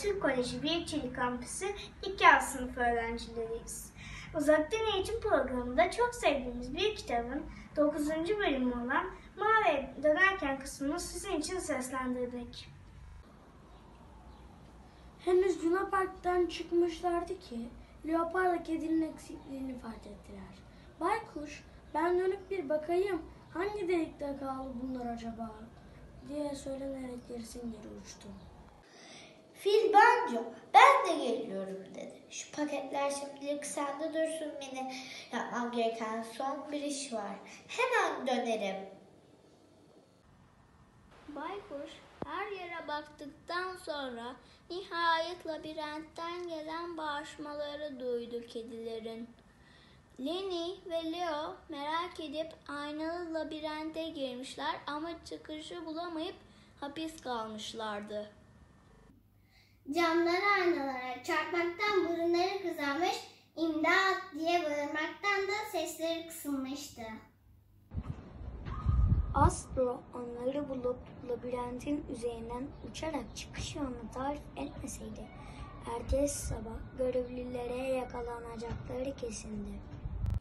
Türk Koleji Büyükçelik Kampüsü 2A sınıf öğrencileriyiz. Uzaktan Eğitim programında çok sevdiğimiz bir kitabın 9. bölümü olan Mağaraya Dönerken kısmını sizin için seslendirdik. Henüz Luna Park'tan çıkmışlardı ki leoparla kedinin eksikliğini fark ettiler. Baykuş ben dönüp bir bakayım hangi delikte kaldı bunlar acaba diye söylenerek gerisin geri uçtu. Fil banco ben de geliyorum dedi. Şu paketler şimdilik sende dursun beni. Yapmam gereken son bir iş var. Hemen dönerim. Baykuş her yere baktıktan sonra nihayet labirentten gelen bağırışmaları duydu kedilerin. Lenny ve Leo merak edip aynalı labirente girmişler ama çıkışı bulamayıp hapis kalmışlardı. Camlara aynalara çarpmaktan burunları kızarmış, imdat diye bağırmaktan da sesleri kısılmıştı. Astro onları bulup labirentin üzerinden uçarak çıkış yolunu tarif etmeseydi ertesi sabah görevlilere yakalanacakları kesindi.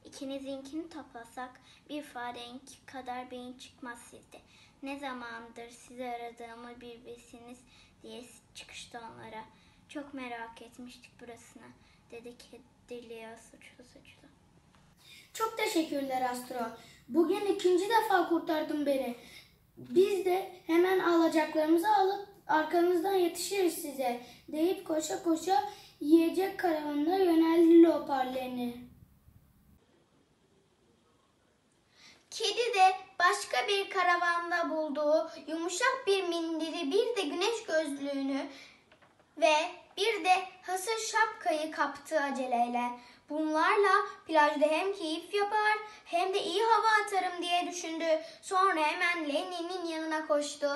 İkinizinkini toplasak bir farenki kadar beyin çıkmaz sizde. Ne zamandır sizi aradığımı bir diye çıkıştı onlara. Çok merak etmiştik burasını dedi Leo suçlu suçlu. Çok teşekkürler Astro. Bugün ikinci defa kurtardın beni. Biz de hemen alacaklarımızı alıp arkanızdan yetişiriz size deyip koşa koşa yiyecek karavanına yöneldi leoparlarını. Kedi de başka bir karavanda bulduğu yumuşak bir mindiri, bir de güneş gözlüğünü ve bir de hasır şapkayı kaptı aceleyle. Bunlarla plajda hem keyif yapar hem de iyi hava atarım diye düşündü. Sonra hemen Lenny'nin yanına koştu.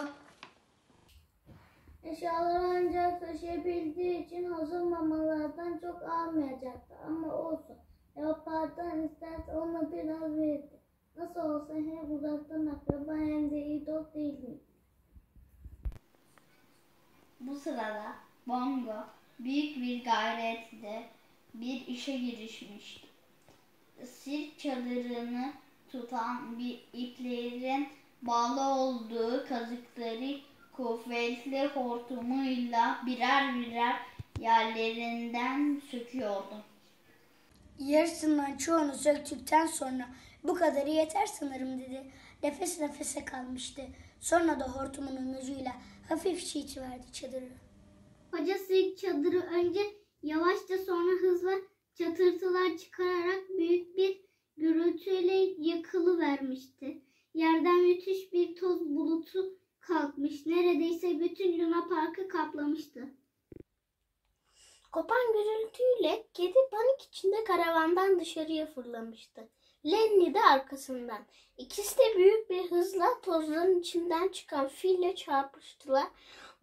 Eşyaları ancak taşıyabildiği için hazır mamalardan çok almayacaktı ama olsun. Leopardan isterse ona biraz verirdi. Nasıl olsa hem uzaktan akraba hem de iyi dost değil mi? Sırada Bongo büyük bir gayretle bir işe girişmişti. Sirk çadırını tutan bir iplerin bağlı olduğu kazıkları kuvvetli hortumuyla birer birer yerlerinden söküyordu. Yarısından çoğunu söktükten sonra bu kadarı yeter sanırım dedi. Nefes nefese kalmıştı. Sonra da hortumunun ucuyla hafifçe itiverdi çadırı. Hoca sirk çadırı önce yavaşça sonra hızla çatırtılar çıkararak büyük bir gürültüyle yıkılıvermişti. Yerden müthiş bir toz bulutu kalkmış. Neredeyse bütün Luna Park'ı kaplamıştı. Kopan gürültüyle kedi panik içinde karavandan dışarıya fırlamıştı. Lenny de arkasından. İkisi de büyük bir hızla tozların içinden çıkan fille çarpıştılar.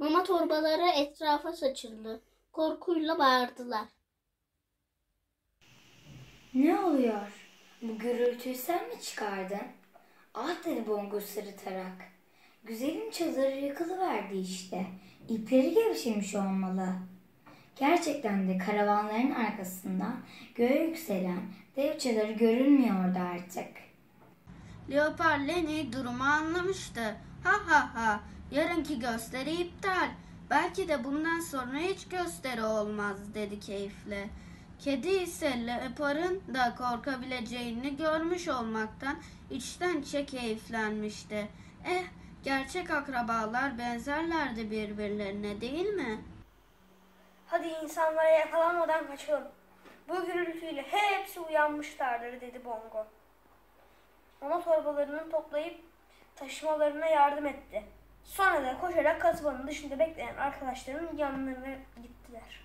Mama torbaları etrafa saçıldı. Korkuyla bağırdılar. Ne oluyor? Bu gürültüyü sen mi çıkardın? Ah dedi Bongo sırıtarak. Güzelim çadırı yıkılıverdi işte. İpleri gevşemiş olmalı. Gerçekten de karavanların arkasından göğe yükselen dev çadırı görünmüyordu artık. Leopar Lenny durumu anlamıştı. Ha ha ha. Yarınki gösteri iptal. Belki de bundan sonra hiç gösteri olmaz dedi keyifle. Kedi ise Leopar'ın da korkabileceğini görmüş olmaktan içten içe keyiflenmişti. Eh, gerçek akrabalar benzerlerdi birbirlerine değil mi? Hadi insanlara yakalanmadan kaçalım. Bu gürültüyle hepsi uyanmışlardır dedi Bongo. Ona torbalarını toplayıp taşımalarına yardım etti. Sonra da koşarak kasabanın dışında bekleyen arkadaşlarının yanlarına gittiler.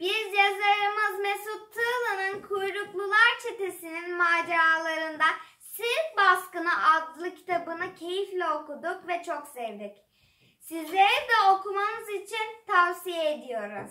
Biz yazarımız Mesut Tığla'nın Kuyruklular Çetesi'nin maceralarında Sirk Baskını adlı kitabını keyifle okuduk ve çok sevdik. Sizlere de okumanız için tavsiye ediyoruz.